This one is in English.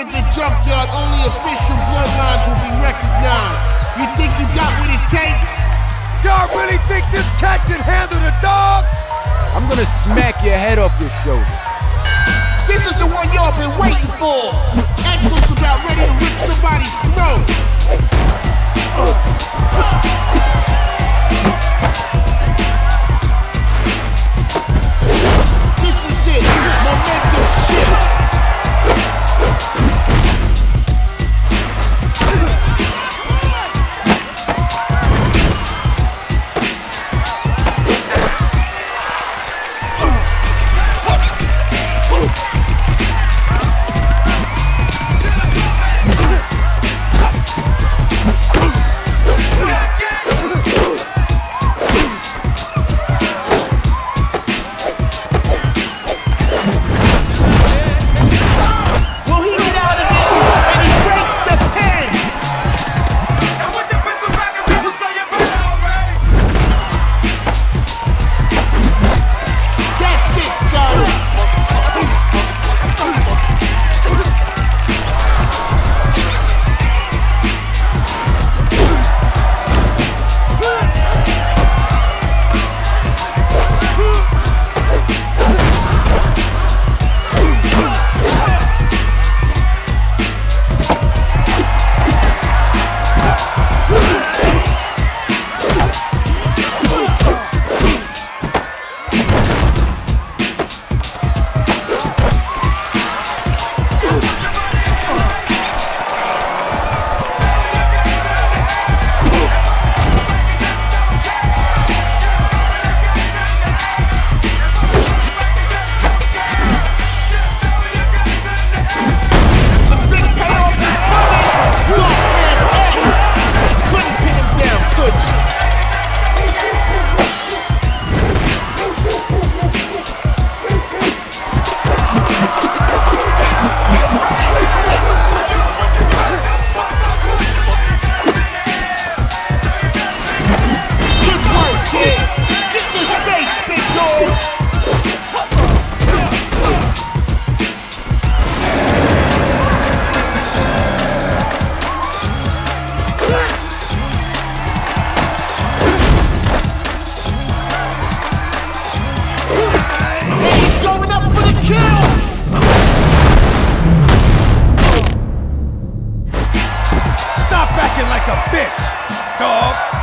Here at the junkyard, only official bloodlines will be recognized. You think you got what it takes? Y'all really think this cat can handle the dog? I'm gonna smack your head off your shoulder. This is the one y'all been waiting for. Axel's about ready Stop acting like a bitch, dog!